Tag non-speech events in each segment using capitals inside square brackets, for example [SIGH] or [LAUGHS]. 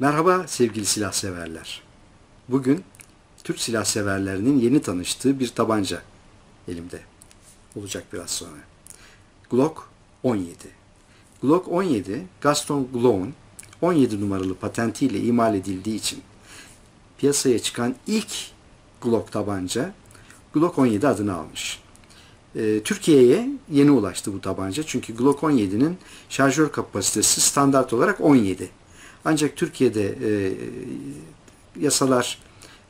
Merhaba sevgili silah severler. Bugün Türk silah severlerinin yeni tanıştığı bir tabanca elimde olacak biraz sonra. Glock 17. Glock 17 Gaston Glock'un 17 numaralı patentiyle imal edildiği için piyasaya çıkan ilk Glock tabanca Glock 17 adını almış. Ee, Türkiye'ye yeni ulaştı bu tabanca çünkü Glock 17'nin şarjör kapasitesi standart olarak 17. Ancak Türkiye'de e, yasalar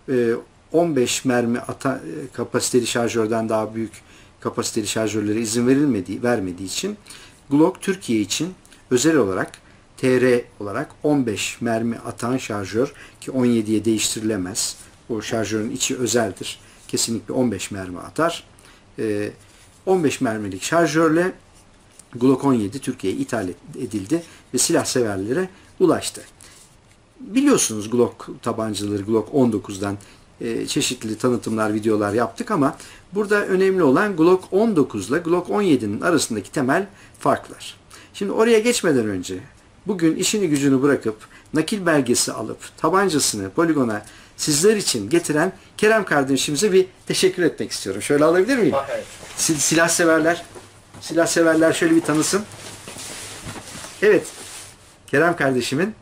e, 15 mermi ata, e, kapasiteli şarjörden daha büyük kapasiteli şarjörlere izin verilmediği vermediği için Glock Türkiye için özel olarak TR olarak 15 mermi atan şarjör ki 17'ye değiştirilemez. O şarjörün içi özeldir. Kesinlikle 15 mermi atar. E, 15 mermilik şarjörle Glock 17 Türkiye'ye ithal edildi ve silah severlere ulaştı. Biliyorsunuz Glock tabancaları Glock 19'dan e, çeşitli tanıtımlar, videolar yaptık ama burada önemli olan Glock 19 ile Glock 17'nin arasındaki temel farklar. Şimdi oraya geçmeden önce bugün işini gücünü bırakıp nakil belgesi alıp tabancasını poligona sizler için getiren Kerem kardeşimize bir teşekkür etmek istiyorum. Şöyle alabilir miyim? Evet. Sil- Silah severler, silah severler şöyle bir tanısın. Evet, Kerem kardeşimin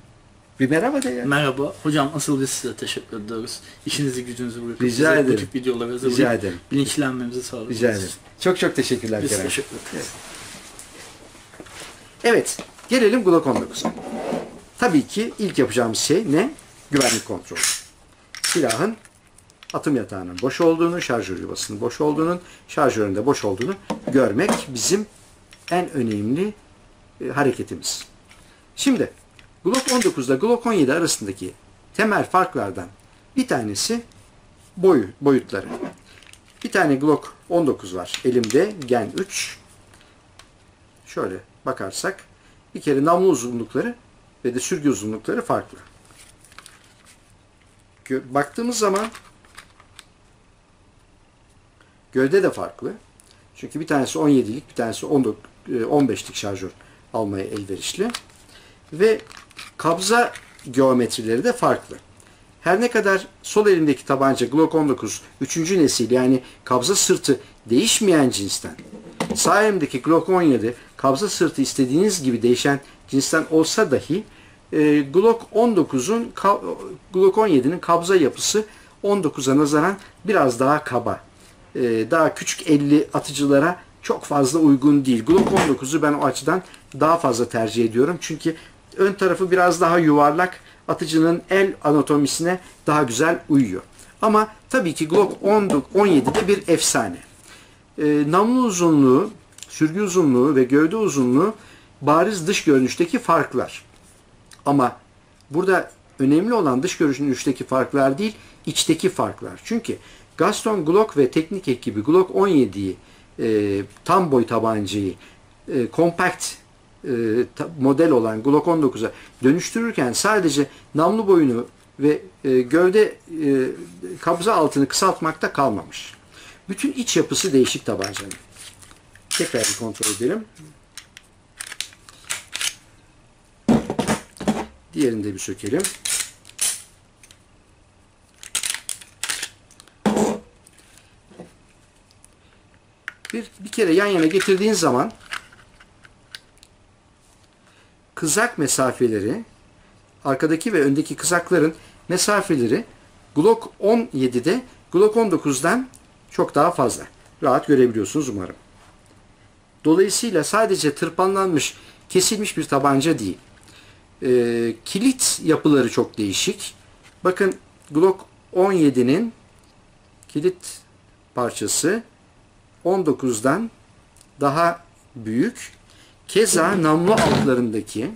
bir merhaba de ya. Merhaba. Hocam asıl biz size teşekkür ediyoruz. İşinizi gücünüzü bırakıp Rica bize ederim. bu tip videoları hazırlayıp Rica ederim. bilinçlenmemizi sağladınız. Rica ederim. Çok çok teşekkürler Biz Kerem. teşekkür ederiz. Evet, gelelim Glock 19'a. Tabii ki ilk yapacağımız şey ne? Güvenlik kontrolü. Silahın atım yatağının boş olduğunu, şarjör yuvasının boş olduğunun, şarjörün de boş olduğunu görmek bizim en önemli e, hareketimiz. Şimdi Glock 19 ile Glock 17 arasındaki temel farklardan bir tanesi boyu, boyutları. Bir tane Glock 19 var elimde Gen 3. Şöyle bakarsak bir kere namlu uzunlukları ve de sürgü uzunlukları farklı. Baktığımız zaman gövde de farklı. Çünkü bir tanesi 17'lik, bir tanesi 19 e, 15'lik şarjör almaya elverişli. Ve kabza geometrileri de farklı. Her ne kadar sol elimdeki tabanca Glock 19 3. nesil yani kabza sırtı değişmeyen cinsten sağ elimdeki Glock 17 kabza sırtı istediğiniz gibi değişen cinsten olsa dahi e, Glock 19'un ka- Glock 17'nin kabza yapısı 19'a nazaran biraz daha kaba. E, daha küçük elli atıcılara çok fazla uygun değil. Glock 19'u ben o açıdan daha fazla tercih ediyorum. Çünkü ön tarafı biraz daha yuvarlak, atıcının el anatomisine daha güzel uyuyor. Ama tabii ki Glock 17'de bir efsane. E, namlu uzunluğu, sürgü uzunluğu ve gövde uzunluğu bariz dış görünüşteki farklar. Ama burada önemli olan dış görünüşteki farklar değil, içteki farklar. Çünkü Gaston Glock ve teknik ekibi Glock 17'yi e, tam boy tabancayı e, compact e, model olan Glock 19'a dönüştürürken sadece namlu boyunu ve e, gövde e, kabza altını kısaltmakta kalmamış. Bütün iç yapısı değişik tabancanın. Tekrar bir kontrol edelim. Diğerini de bir sökelim. Bir, bir kere yan yana getirdiğin zaman kızak mesafeleri arkadaki ve öndeki kızakların mesafeleri Glock 17'de Glock 19'dan çok daha fazla. Rahat görebiliyorsunuz umarım. Dolayısıyla sadece tırpanlanmış, kesilmiş bir tabanca değil. Ee, kilit yapıları çok değişik. Bakın Glock 17'nin kilit parçası 19'dan daha büyük. Keza namlu altlarındaki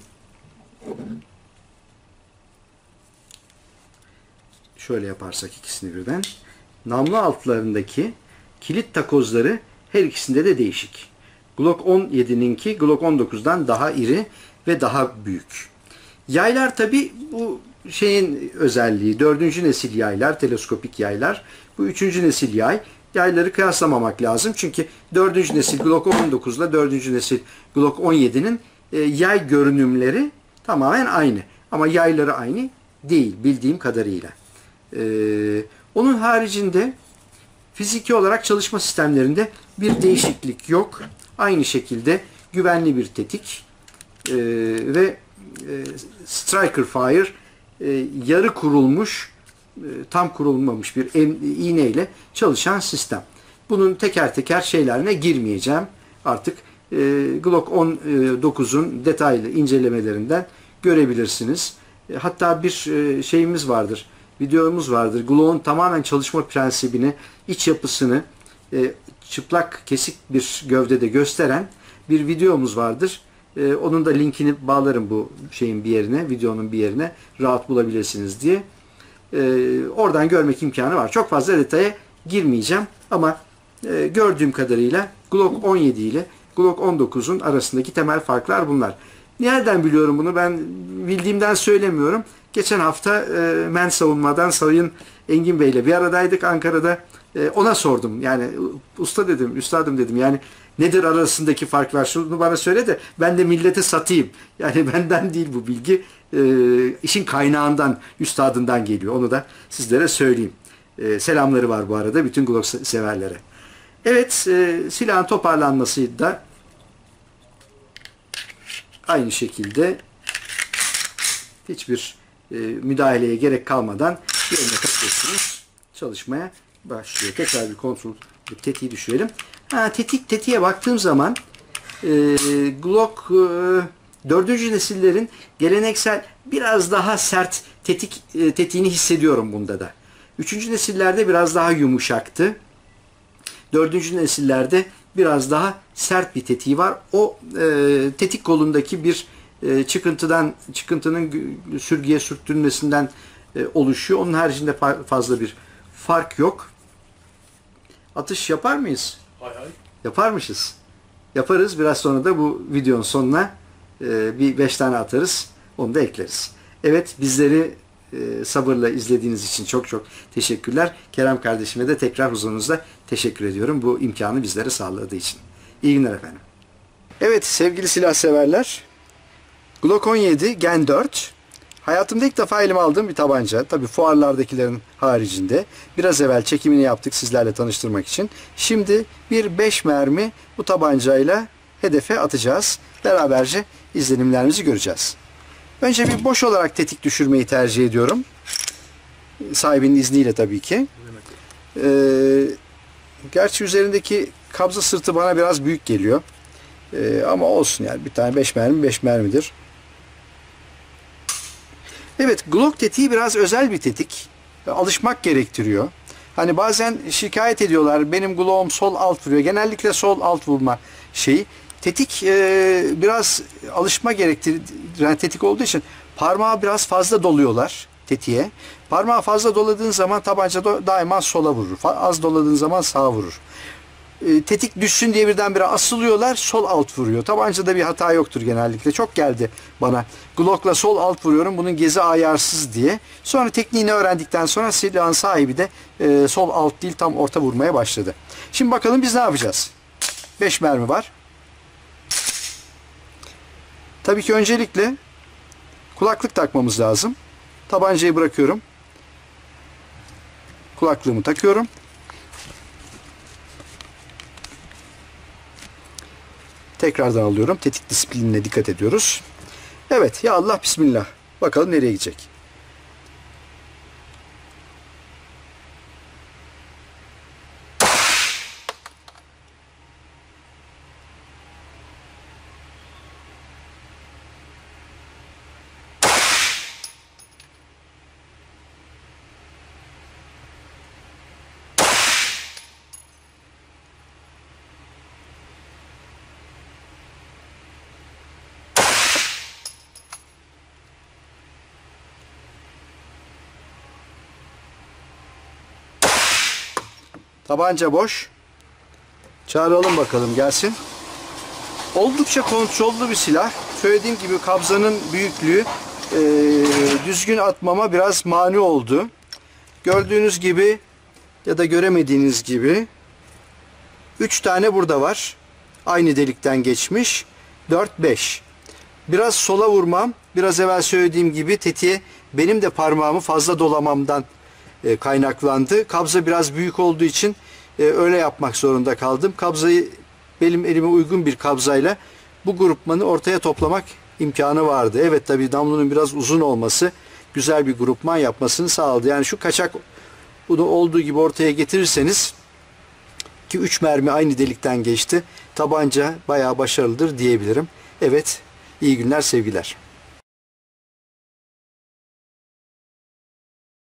şöyle yaparsak ikisini birden namlu altlarındaki kilit takozları her ikisinde de değişik. Glock 17'ninki Glock 19'dan daha iri ve daha büyük. Yaylar tabi bu şeyin özelliği. Dördüncü nesil yaylar, teleskopik yaylar. Bu üçüncü nesil yay. Yayları kıyaslamamak lazım. Çünkü dördüncü nesil Glock 19 ile dördüncü nesil Glock 17'nin e, yay görünümleri tamamen aynı. Ama yayları aynı, değil bildiğim kadarıyla. E, onun haricinde fiziki olarak çalışma sistemlerinde bir değişiklik yok. Aynı şekilde güvenli bir tetik e, ve striker fire yarı kurulmuş tam kurulmamış bir iğneyle çalışan sistem. Bunun teker teker şeylerine girmeyeceğim. Artık e, Glock 19'un detaylı incelemelerinden görebilirsiniz. E, hatta bir e, şeyimiz vardır, videomuz vardır. Glock'un tamamen çalışma prensibini, iç yapısını e, çıplak kesik bir gövdede gösteren bir videomuz vardır. E, onun da linkini bağlarım bu şeyin bir yerine, videonun bir yerine rahat bulabilirsiniz diye. E, oradan görmek imkanı var. Çok fazla detaya girmeyeceğim ama e, gördüğüm kadarıyla Glock 17 ile Glock 19'un arasındaki temel farklar bunlar. Nereden biliyorum bunu? Ben bildiğimden söylemiyorum. Geçen hafta e, men savunmadan Sayın Engin Bey ile bir aradaydık Ankara'da. E, ona sordum. Yani usta dedim, üstadım dedim. Yani nedir arasındaki farklar? Şunu bana söyle de ben de millete satayım. Yani [LAUGHS] benden değil bu bilgi. E, işin kaynağından, üstadından geliyor. Onu da sizlere söyleyeyim. E, selamları var bu arada bütün Glock severlere. Evet, e, silahın toparlanması da aynı şekilde hiçbir e, müdahaleye gerek kalmadan yerine takıyorsunuz. Çalışmaya başlıyor. Tekrar bir kontrol tetiği düşürelim. Ha, tetik tetiğe baktığım zaman e, Glock e, 4. nesillerin geleneksel biraz daha sert tetik e, tetiğini hissediyorum bunda da. 3. nesillerde biraz daha yumuşaktı. Dördüncü nesillerde biraz daha sert bir tetiği var. O e, tetik kolundaki bir e, çıkıntıdan çıkıntının sürgüye sürtünmesinden e, oluşuyor. Onun haricinde fa- fazla bir fark yok. Atış yapar mıyız? Hay hay. Yaparmışız. Yaparız. Biraz sonra da bu videonun sonuna e, bir beş tane atarız. Onu da ekleriz. Evet bizleri e, sabırla izlediğiniz için çok çok teşekkürler. Kerem kardeşime de tekrar huzurunuzda teşekkür ediyorum bu imkanı bizlere sağladığı için. İyi günler efendim. Evet sevgili silah severler. Glock 17 Gen 4 Hayatımda ilk defa elime aldığım bir tabanca. Tabi fuarlardakilerin haricinde. Biraz evvel çekimini yaptık sizlerle tanıştırmak için. Şimdi bir 5 mermi bu tabancayla hedefe atacağız. Beraberce izlenimlerimizi göreceğiz. Önce bir boş olarak tetik düşürmeyi tercih ediyorum. Sahibinin izniyle tabii ki. Ee, gerçi üzerindeki kabza sırtı bana biraz büyük geliyor. Ee, ama olsun yani bir tane 5 mermi 5 mermidir. Evet Glock tetiği biraz özel bir tetik. Alışmak gerektiriyor. Hani bazen şikayet ediyorlar benim Glock'um sol alt vuruyor. Genellikle sol alt vurma şeyi. Tetik e, biraz alışma gerektiren tetik olduğu için parmağı biraz fazla doluyorlar tetiğe. Parmağı fazla doladığın zaman tabanca daima sola vurur. Az doladığın zaman sağa vurur. E, tetik düşsün diye birdenbire asılıyorlar. Sol alt vuruyor. Tabancada bir hata yoktur genellikle. Çok geldi bana. Glock'la sol alt vuruyorum. Bunun gezi ayarsız diye. Sonra tekniğini öğrendikten sonra silahın sahibi de e, sol alt değil tam orta vurmaya başladı. Şimdi bakalım biz ne yapacağız? 5 mermi var. Tabii ki öncelikle kulaklık takmamız lazım. Tabancayı bırakıyorum. Kulaklığımı takıyorum. Tekrardan alıyorum. Tetik disiplinine dikkat ediyoruz. Evet ya Allah bismillah. Bakalım nereye gidecek. Tabanca boş. Çağıralım bakalım gelsin. Oldukça kontrollü bir silah. Söylediğim gibi kabzanın büyüklüğü e, düzgün atmama biraz mani oldu. Gördüğünüz gibi ya da göremediğiniz gibi 3 tane burada var. Aynı delikten geçmiş. 4-5. Biraz sola vurmam. Biraz evvel söylediğim gibi tetiğe benim de parmağımı fazla dolamamdan e, kaynaklandı. Kabza biraz büyük olduğu için e, öyle yapmak zorunda kaldım. Kabzayı benim elime uygun bir kabzayla bu grupmanı ortaya toplamak imkanı vardı. Evet tabii namlunun biraz uzun olması güzel bir grupman yapmasını sağladı. Yani şu kaçak bunu olduğu gibi ortaya getirirseniz ki 3 mermi aynı delikten geçti. Tabanca bayağı başarılıdır diyebilirim. Evet iyi günler sevgiler.